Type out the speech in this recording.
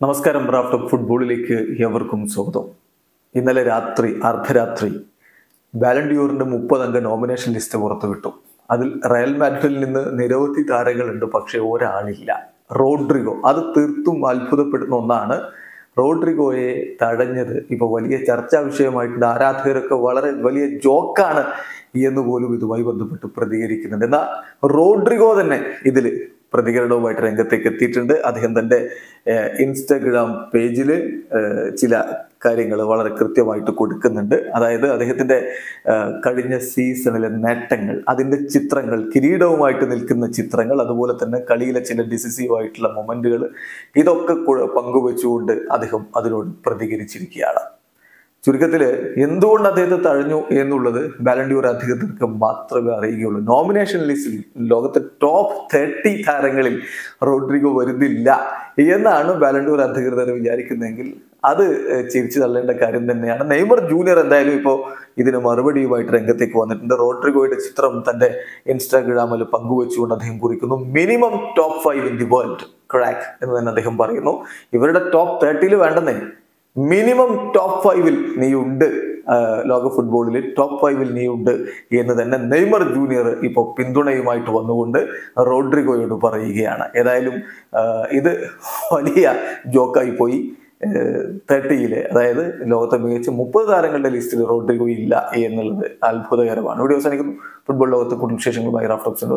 നമസ്കാരം റാഫ്റ്റ് ഫുട്ബോളിലേക്ക് ഏവർക്കും സ്വാഗതം. ഇന്നലെ രാത്രി അർദ്ധരാത്രി വാലണ്ടിയോറിന്റെ മുപ്പതംഗ നോമിനേഷൻ ലിസ്റ്റ് പുറത്തുവിട്ടു. അതിൽ റയൽ മാഡ്രിഡിൽ നിന്ന് നിരവധി താരങ്ങളുണ്ട് പക്ഷേ ഒരാളില്ല. റോഡ്രിഗോ. അത് തീർത്തും അത്ഭുതപ്പെടുന്ന ഒന്നാണ്. റോഡ്രിഗോയെ തടഞ്ഞത് ഇപ്പോൾ വലിയ ചർച്ചാ വിഷയമായിട്ടുണ്ട്. ആരാധകരൊക്കെ വളരെ വലിയ ജോക്കാണ് എന്ന് പോലും ഇതുമായി ബന്ധപ്പെട്ട് പ്രതികരിക്കുന്നുണ്ട്. എന്നാൽ റോഡ്രിഗോ തന്നെ ഇതിൽ പ്രതികരണവുമായിട്ട് രംഗത്തേക്ക് എത്തിയിട്ടുണ്ട്. അദ്ദേഹം തന്റെ ഇൻസ്റ്റഗ്രാം പേജിൽ ചില കാര്യങ്ങൾ വളരെ കൃത്യമായിട്ട് കൊടുക്കുന്നുണ്ട്. അതായത് അദ്ദേഹത്തിന്റെ കഴിഞ്ഞ സീസണിലെ നേട്ടങ്ങൾ അതിന്റെ ചിത്രങ്ങൾ കിരീടവുമായിട്ട് നിൽക്കുന്ന ചിത്രങ്ങൾ അതുപോലെ തന്നെ കളിയിലെ ചില ഡിസിസീവ് ആയിട്ടുള്ള മൊമെന്റുകൾ ഇതൊക്കെ പങ്കുവെച്ചുകൊണ്ട് അദ്ദേഹം അതിനോട് പ്രതികരിച്ചിരിക്കുകയാണ്. ചുരുക്കത്തിൽ എന്തുകൊണ്ട് അദ്ദേഹത്തെ തഴഞ്ഞു എന്നുള്ളത് ബാലൻഡ്യൂർ അധികൃതർക്ക് മാത്രമേ അറിയുകയുള്ളൂ. നോമിനേഷൻ ലിസ്റ്റിൽ ലോകത്തെ ടോപ്പ് തേർട്ടി താരങ്ങളിൽ റോഡ്രിഗോ വരുന്നില്ല എന്നാണ് ബാലൻഡൂർ അധികൃതർ വിചാരിക്കുന്നതെങ്കിൽ അത് ചിരിച്ചു തള്ളേണ്ട കാര്യം തന്നെയാണ്. നെയ്മർ ജൂനിയർ എന്തായാലും ഇപ്പോൾ ഇതിന് മറുപടിയുമായിട്ട് രംഗത്തേക്ക് വന്നിട്ടുണ്ട്. റോഡ്രിഗോയുടെ ചിത്രം തന്റെ ഇൻസ്റ്റാഗ്രാമിൽ പങ്കുവെച്ചുകൊണ്ട് അദ്ദേഹം കുറിക്കുന്നു. Minimum top five in the world crack എന്ന് തന്നെ അദ്ദേഹം പറയുന്നു. ഇവരുടെ ടോപ്പ് തേർട്ടിയിൽ വേണ്ടെന്നേ മിനിമം ടോപ്പ് ഫൈവിൽ നീ ഉണ്ട് ആഹ് ലോക ഫുട്ബോളിൽ ടോപ്പ് ഫൈവിൽ നീ ഉണ്ട് എന്ന് തന്നെ നെയ്മർ ജൂനിയർ ഇപ്പോൾ പിന്തുണയുമായിട്ട് വന്നുകൊണ്ട് റോഡ്രിഗോയോട് പറയുകയാണ്. ഏതായാലും ഇത് വലിയ ജോക്കായി പോയി. തേർട്ടിയിൽ അതായത് ലോകത്തെ മികച്ച മുപ്പത് താരങ്ങളുടെ ലിസ്റ്റിൽ റോഡ്രിഗോ ഇല്ല എന്നുള്ളത് അത്ഭുതകരമാണ്. ഇവിടെ അവസാനിക്കുന്നു ഫുട്ബോൾ ലോകത്തെ കുടുംബ വിശേഷങ്ങളുമായി റാഫ്റ്റോക്സിന്റെ